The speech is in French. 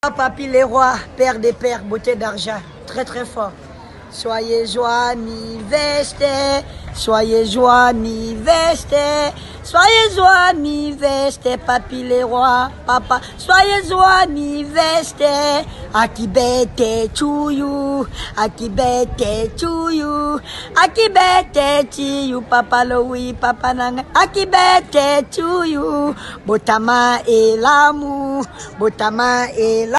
Papi les rois, père des pères, beauté d'argent, très très fort. Soyez joie ni veste, soyez joie ni veste, soyez joie ni veste, papi les rois, papa, soyez joie ni veste. Happy birthday to you, happy birthday to you, happy birthday to you, Papa Louis, Papa Nanga, happy birthday to you, Botama Elamu, Botama Elamu.